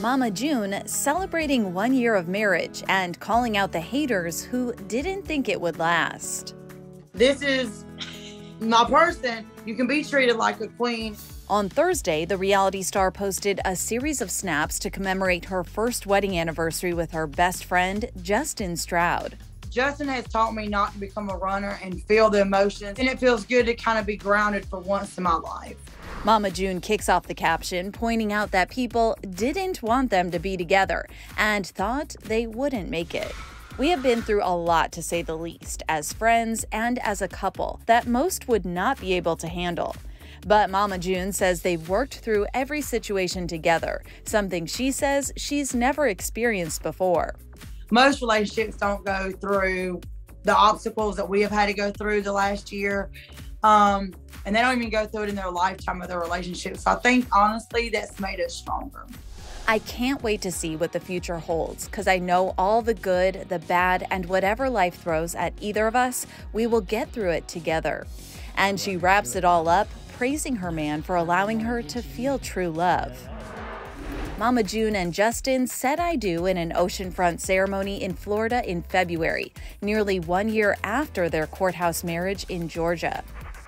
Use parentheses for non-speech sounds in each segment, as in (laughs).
Mama June celebrating one year of marriage and calling out the haters who didn't think it would last. This is my person. You can be treated like a queen. On Thursday, the reality star posted a series of snaps to commemorate her first wedding anniversary with her best friend, Justin Stroud. Justin has taught me not to become a runner and feel the emotions, and it feels good to kind of be grounded for once in my life. Mama June kicks off the caption, pointing out that people didn't want them to be together and thought they wouldn't make it. We have been through a lot, to say the least, as friends and as a couple, that most would not be able to handle. But Mama June says they've worked through every situation together, something she says she's never experienced before. Most relationships don't go through the obstacles that we have had to go through the last year. Um, and they don't even go through it in their lifetime of their relationship. So I think honestly, that's made us stronger. I can't wait to see what the future holds because I know all the good, the bad, and whatever life throws at either of us, we will get through it together. And she wraps it all up, praising her man for allowing her to feel true love. Mama June and Justin said I do in an oceanfront ceremony in Florida in February, nearly one year after their courthouse marriage in Georgia.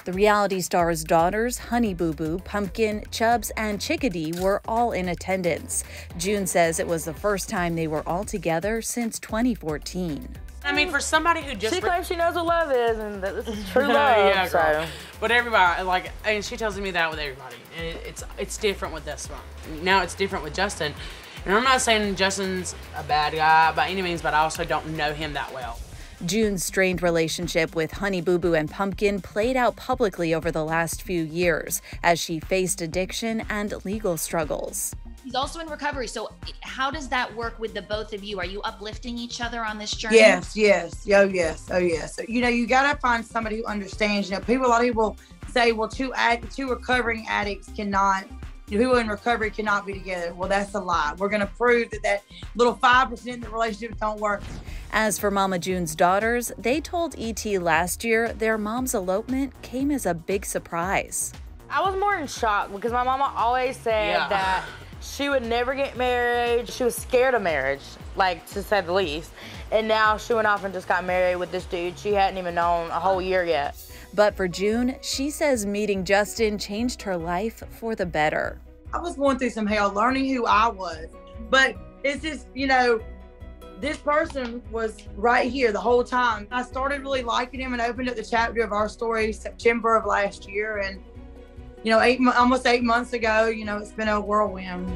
The reality star's daughters, Honey Boo Boo, Pumpkin, Chubs, and Chickadee, were all in attendance. June says it was the first time they were all together since 2014. I mean, for somebody who just she claims she knows what love is, and that this is (laughs) true love. yeah, so. girl. But everybody, like, and she tells me that with everybody, and it, it's it's different with this one. Now it's different with Justin, and I'm not saying Justin's a bad guy by any means, but I also don't know him that well. June's strained relationship with Honey Boo Boo and Pumpkin played out publicly over the last few years as she faced addiction and legal struggles. He's also in recovery. So, how does that work with the both of you? Are you uplifting each other on this journey? Yes, yes, oh yes, oh yes. You know, you gotta find somebody who understands. You know, people a lot of people say, well, two ad- two recovering addicts cannot. You know, people in recovery cannot be together. Well, that's a lie. We're gonna prove that that little five percent of the relationship don't work. As for Mama June's daughters, they told ET last year their mom's elopement came as a big surprise. I was more in shock because my mama always said Yeah. that she would never get married. She was scared of marriage, like to say the least. And now she went off and just got married with this dude she hadn't even known a whole year yet. But for June, she says meeting Justin changed her life for the better. I was going through some hell learning who I was, but it's just you know. This person was right here the whole time. I started really liking him and opened up the chapter of our story September of last year, and you know, eight almost eight months ago. You know, it's been a whirlwind.